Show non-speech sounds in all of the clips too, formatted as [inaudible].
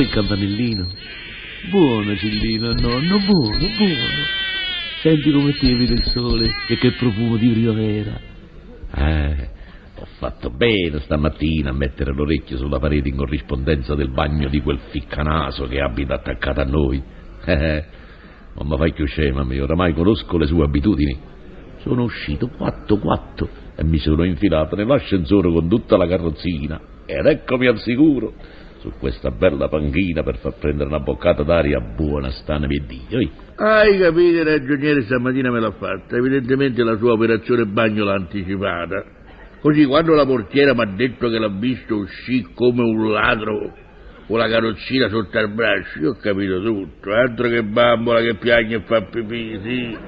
vuoi il campanellino? Buono, Cillino, nonno, buono, buono. Senti come tievita il sole e che profumo di primavera. Eh, ho fatto bene stamattina a mettere l'orecchio sulla parete in corrispondenza del bagno di quel ficcanaso che abita attaccato a noi. Eh, non mi fai più scema, io oramai conosco le sue abitudini. Sono uscito quatto quatto e mi sono infilato nell'ascensore con tutta la carrozzina ed eccomi al sicuro su questa bella panchina per far prendere una boccata d'aria buona stana per Dio. Hai capito, ragioniere stamattina me l'ha fatta. Evidentemente la sua operazione bagno l'ha anticipata. Così quando la portiera mi ha detto che l'ha visto uscire come un ladro con la carrozzina sotto al braccio, io ho capito tutto. Altro che bambola che piagne e fa pipì, sì.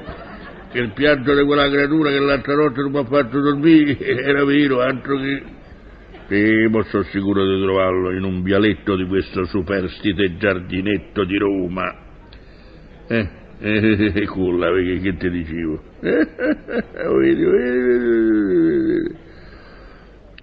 Che il pianto di quella creatura che l'altra notte non mi ha fatto dormire [laughs] era vero, altro che... Sì, ma sono sicuro di trovarlo in un vialetto di questo superstite giardinetto di Roma. Eh, eh, eh [laughs] culla, perché che ti dicevo? [laughs] vedi, vedi,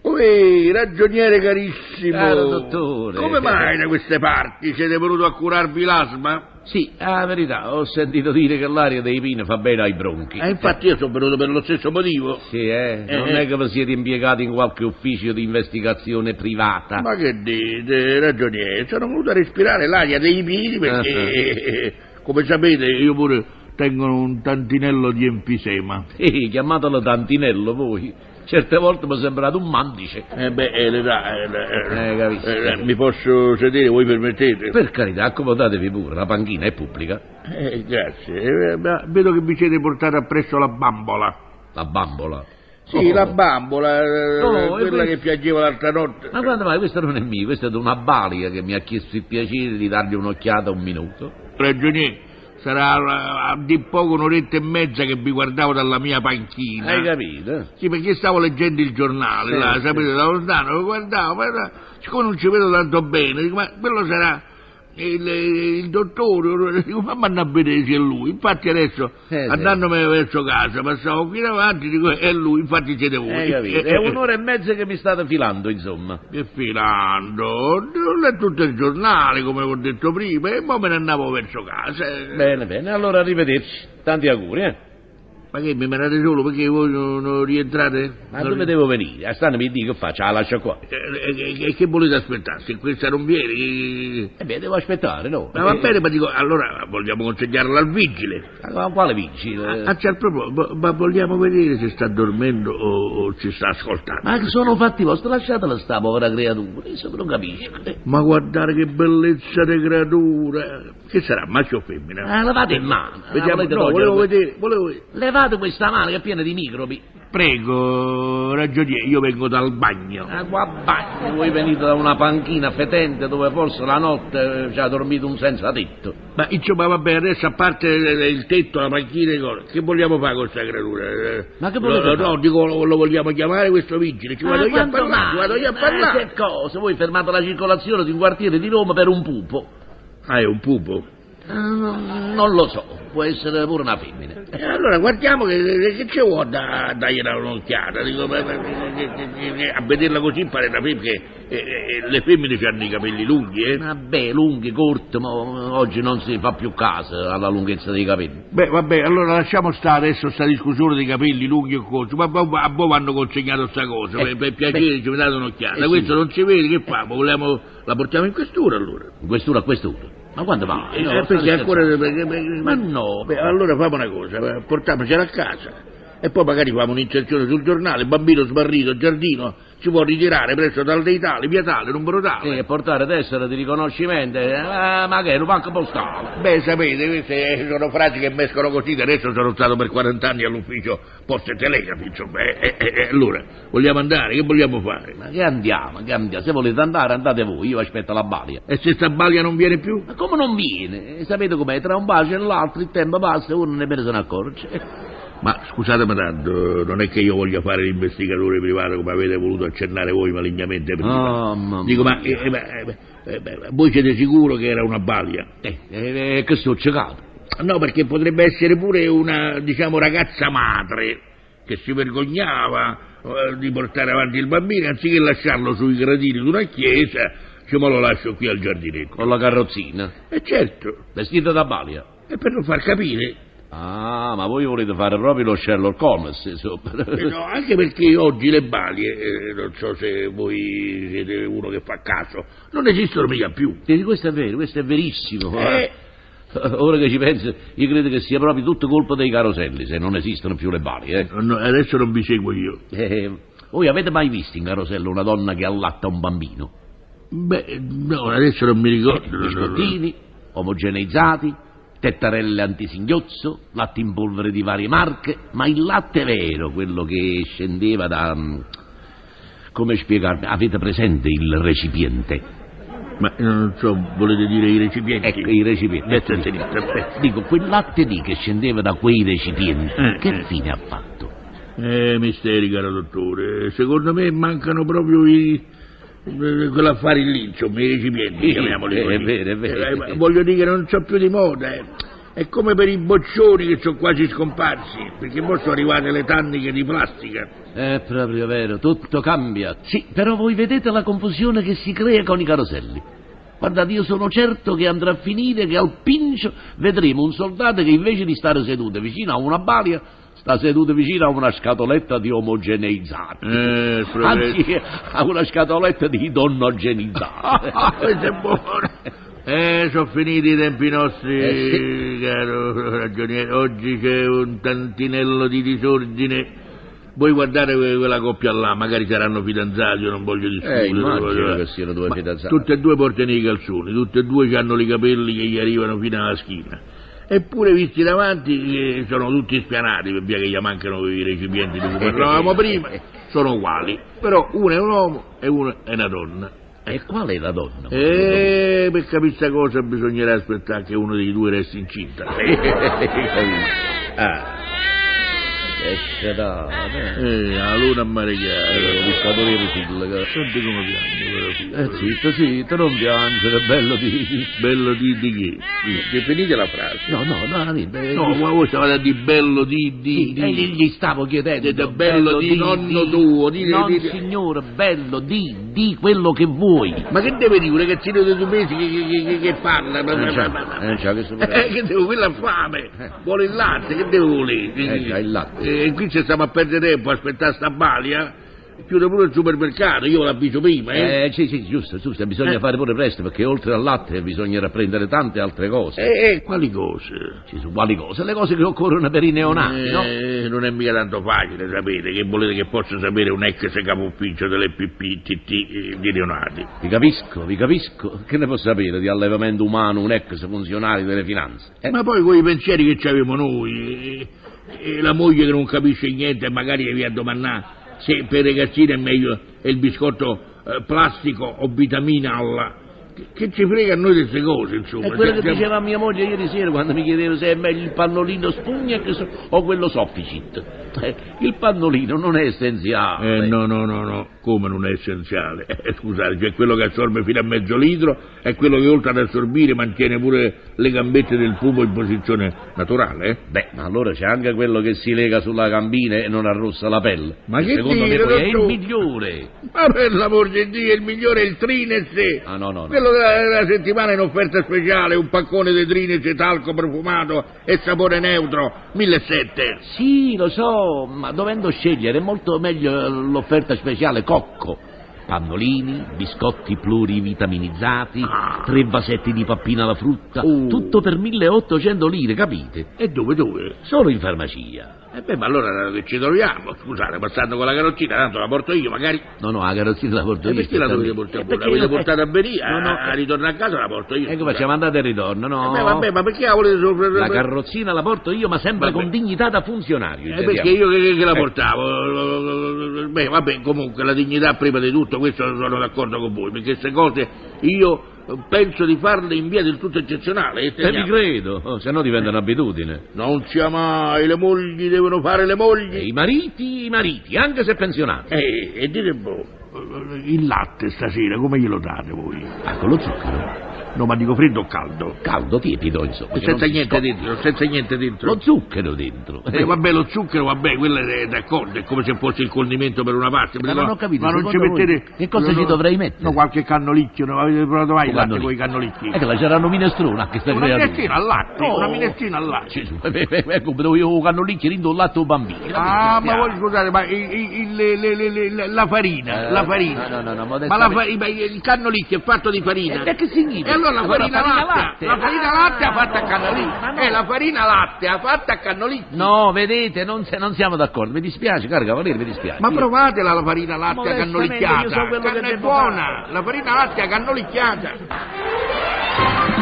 Ui, ragioniere carissimo. Caro dottore. Come mai da queste parti siete venuto a curarvi l'asma? Sì, a verità, ho sentito dire che l'aria dei pini fa bene ai bronchi. Eh, infatti io sono venuto per lo stesso motivo. Sì, eh? Non Eh, è che vi siete impiegati in qualche ufficio di investigazione privata? Ma che dite, ragioniere? Sono venuto a respirare l'aria dei pini perché, come sapete, io pure tengo un tantinello di enfisema. Sì, chiamatelo tantinello voi. Certe volte mi è sembrato un mandice. Eh beh, eh, eh, Eh, eh, mi posso sedere, voi permettete? Per carità, accomodatevi pure, la panchina è pubblica. Eh, grazie. Eh, ma vedo che vi siete portato appresso la bambola. La bambola. Sì, Oh. la bambola, eh, No, e quella que- che piangeva l'altra notte. Ma guarda mai, questo non è mio, questo è di una balia che mi ha chiesto il piacere di dargli un'occhiata un minuto. Ragioniere, sarà a, di poco un'oretta e mezza che vi guardavo dalla mia panchina. Hai capito? Sì, perché stavo leggendo il giornale, Sì, là, sapete, da lontano, lo guardavo, ma siccome non ci vedo tanto bene, dico, ma quello sarà il, il dottore, [laughs] dico, fammi andare a vedere se è lui. Infatti adesso, Eh, sì. andandomi verso casa, passavo qui davanti, dico, è lui, infatti siete voi. Hai capito? [laughs] È un'ora e mezza che mi state filando, insomma. Che filando, non è tutto il giornale, come ho detto prima, e poi me ne andavo verso casa. Bene, bene, allora arrivederci. Tanti auguri, eh. Ma che mi menate solo perché voi non, non rientrate? Ma Non dove devo venire? A stare mi dico che faccio, la lascio qua. Eh, eh, eh, che volete aspettare? Se questa non viene... eh, E beh, devo aspettare, no? Ma va bene, ma dico, allora vogliamo consegnarla al vigile. Ma quale vigile? Ah, c'è il proposito, ma vogliamo vedere se sta dormendo o, o ci sta ascoltando. Ma che sono fatti vostri, lasciatela sta povera creatura, io non capisco. Ma guardare che bellezza di creatura. Che sarà, maschio o femmina? Ah, levate in mano. Vediamo, Ah, volete no, volevo vedere, volevo vedere. Levate questa mano che è piena di microbi. Prego, ragioniere, io vengo dal bagno. Ah, qua bagno, voi venite da una panchina fetente dove forse la notte eh, ci ha dormito un senza tetto. Ma insomma, vabbè, adesso a parte il il tetto, la panchina e cose, che vogliamo fare con questa creatura? Eh, Ma che volete no, fare? no, dico, lo, lo vogliamo chiamare questo vigile, ci vado Ah, io a parlare, mai? ci vado io a Eh, parlare. che cosa? Voi fermate la circolazione di un quartiere di Roma per un pupo. Ah, è un pupo. Ah, non, non lo so, può essere pure una femmina. E allora guardiamo che, che ci vuole da dargli un'occhiata. Dico, ma- ma- che- a vederla così pare una femmina, perché eh, eh, le femmine hanno i capelli lunghi, eh? Vabbè, lunghi, corti, ma oggi non si fa più caso alla lunghezza dei capelli. Beh, vabbè, allora lasciamo stare adesso sta discussione dei capelli lunghi e corti, ma ma- ma a voi vanno consegnato sta cosa, Eh, per, per piacere ci date un'occhiata. eh, sì. Questo non ci vede, che fa? Vogliamo, la portiamo in questura allora? In questura a quest'ora. Ma quando va? Eh, perché ancora... perché- perché- Ma no. Beh, allora facciamo una cosa, eh, portiamocela a casa e poi magari facciamo un'inserzione sul giornale, bambino smarrito, giardino, si può ritirare presso tal dei tali, via tale, numero tale. E portare tessera di riconoscimento, eh, ma che è un banco postale? Beh, sapete, queste sono frasi che mescono così, che adesso sono stato per 40 anni all'ufficio poste telegrafi, insomma. E, e- e allora, vogliamo andare? Che vogliamo fare? Ma che andiamo, che andiamo? Se volete andare, andate voi, io aspetto la balia. E se sta balia non viene più? Ma come non viene? Sapete com'è? Tra un bacio e l'altro il tempo passa e uno nemmeno se ne accorge. Ma scusatemi tanto, non è che io voglia fare l'investigatore privato come avete voluto accennare voi malignamente prima. Oh, mamma Dico, ma eh, eh, eh, voi siete sicuro che era una balia? Eh, eh, che sto ciecato. No, perché potrebbe essere pure una, diciamo, ragazza madre che si vergognava eh, di portare avanti il bambino, anziché lasciarlo sui gradini di una chiesa, se me lo lascio qui al giardinetto. Con la carrozzina, E certo, vestita da balia. è per non far capire. Ah, ma voi volete fare proprio lo Sherlock Holmes, insomma. Eh, no, anche perché oggi le balie, eh, non so se voi siete uno che fa caso, non esistono mica più. E questo è vero, questo è verissimo. Eh. [laughs] Ora che ci penso, io credo che sia proprio tutto colpa dei caroselli, se non esistono più le balie. Eh. No, adesso non vi seguo io. Eh, voi avete mai visto in carosello una donna che allatta un bambino? Beh, no, adesso non mi ricordo. Biscottini, omogeneizzati, tettarelle antisinghiozzo, latte in polvere di varie marche, ma il latte vero, quello che scendeva da... mm, come spiegarmi? Avete presente il recipiente? Ma eh, non so, volete dire i recipienti? Ecco, i recipienti. Destra e sinistra. Dico, quel latte lì che scendeva da quei recipienti, Eh, che eh. fine ha fatto? Eh, misteri, caro dottore. Secondo me mancano proprio i... quell'affari lì, insomma, i recipienti, chiamiamoli è così. vero, è vero. Eh, voglio dire che non so più di moda, eh. È come per i boccioni che sono quasi scomparsi, perché ora sono arrivate le tanniche di plastica. È proprio vero, tutto cambia. Sì, però voi vedete la confusione che si crea con i caroselli. Guardate, io sono certo che andrà a finire che al pincio vedremo un soldato che invece di stare seduto vicino a una balia, sta seduto vicino a una scatoletta di omogeneizzati. Eh, Anzi, a una scatoletta di donnogenizzati. [laughs] Questo è buono. Eh, sono finiti i tempi nostri, Eh, caro ragioniere. Oggi c'è un tantinello di disordine. Voi guardate que- quella coppia là, magari saranno fidanzati, io non voglio discutere. Eh, immagino che siano due fidanzati. Tutte e due portano i calzoni, tutte e due hanno i capelli che gli arrivano fino alla schiena. Eppure, visti davanti, eh, sono tutti spianati per via che gli mancano i recipienti di cui parlavamo prima. Sono uguali, però uno è un uomo e uno è una donna. E qual è la donna? E per capire questa cosa bisognerà aspettare che uno dei due resti incinta. [laughs] [laughs] ah. Esce da... Eh, la luna Eh, ammareggiata. pescatore Rusilla. Senti come piange figlia. Eh, zitto, zitto, non piangere, bello di... Bello di, di che? Che finite la frase. No, no, no, niente. No, ma voi stavate a dire bello di, di, Sì, eh, di. gli stavo chiedendo. Dite bello di nonno tuo, di- non, di- signore, bello di, di quello che vuoi. Ma che deve dire un ragazzino di due mesi che, che, che, che parla? Ma- ma- Eh, già, ma- ma- eh, che Eh, che devo, quella fame, vuole il latte, che devo volere? Eh, già, il latte. E qui ci stiamo a perdere tempo, a aspettare sta balia, chiude pure il supermercato, io l'avviso prima, eh? Eh, sì, sì, giusto, giusto, bisogna Eh. fare pure presto perché oltre al latte bisognerà prendere tante altre cose. Eh, eh, quali cose? Ci sono quali cose? Le cose che occorrono per i neonati, no? Eh, non è mica tanto facile sapere, che volete che possa sapere un ex capo ufficio delle PPTT eh, di neonati? Vi capisco, vi capisco. Che ne può sapere di allevamento umano un ex funzionario delle finanze? Eh? Ma poi con i pensieri che ci avevamo noi, e, la moglie che non capisce niente magari vi a domandare se per i ragazzini è meglio il biscotto eh, plastico o vitamina alla... Che, ci frega a noi di queste cose, insomma. È quello che Siamo- diceva mia moglie ieri sera quando mi chiedeva se è meglio il pannolino Spugnac so- o quello Sofficit. Eh, il pannolino non è essenziale. Eh, no, no, no, no, come non è essenziale? [laughs] Eh, scusate, c'è quello che assorbe fino a mezzo litro e quello che oltre ad assorbire mantiene pure le gambette del fumo in posizione naturale, eh? Beh, ma allora c'è anche quello che si lega sulla gambina e non arrossa la pelle. Ma che secondo dire, me poi è il migliore. Ma per l'amor di Dio, il migliore è il Trinez! Ah, no, no, no. Quello della, della settimana in offerta speciale, un paccone di Trinez, talco profumato e sapore neutro, 1700. Sì, lo so, ma dovendo scegliere è molto meglio l'offerta speciale cocco. Pannolini, biscotti plurivitaminizzati, Ah. tre vasetti di pappina alla frutta, Uh. tutto per 1800 lire, capite? E dove, dove? Solo in farmacia. E beh, ma allora ci troviamo? Scusate, passando con la carrozzina, tanto la porto io, magari... No, no, la carrozzina la porto E io. perché la dovete portare Eh, voi? La perché avete io- portata a Beria, No, no, a, a ritornare a casa la porto io. Ecco, facciamo andate e ritorno, no? Eh beh, vabbè, ma perché la volete sopra... La carrozzina la porto io, ma sempre Vabbè. con dignità da funzionario. Eh, perché io che, che la Eh. portavo? Beh, vabbè, comunque la dignità prima di tutto, questo sono d'accordo con voi, perché queste cose io penso di farle in via del tutto eccezionale. E Eh, vi teniamo- credo, oh, se no diventa un'abitudine. Non sia mai, le mogli devono fare le E mogli. I mariti, i mariti, anche se pensionati. Eh, e dite po', il latte stasera come glielo date voi? Ah, con lo zucchero? No, ma dico freddo o caldo? Caldo, tiepido, insomma. che senza niente scoccia. dentro, senza niente dentro. Lo zucchero dentro. Eh, vabbè, lo zucchero, vabbè, quello è d'accordo, è come se fosse il condimento per una parte. Ma non ho capito, Ma non ci secondo voi mettete... che cosa ci dovrei mettere? No, qualche cannolicchio, non avete provato mai il latte con i cannolicchi? Eh, che la c'erano minestrone anche sta Una creatura. minestrina al latte, Oh. una minestrina al latte. Gesù, [laughs] eh, eh, eh, come devo io cannolicchi rindo il latte o bambino. Ah, ma voi scusate, ma la farina, Eh, la farina. no, no, no, no, ma la modestamente- fa- ma il cannolicchio è fatto di farina. E che significa? E allora la Allora, farina, farina latte, la farina latte ha Ah, fatta a no, cannolicchio. no. Eh, la farina latte ha fatta a cannolicchio. No, vedete, non, se- non siamo d'accordo. Mi dispiace, caro cavaliere, mi dispiace. Ma provatela la farina latte Modestamente, cannolicchiata. io so che è buona, la farina latte cannolicchiata.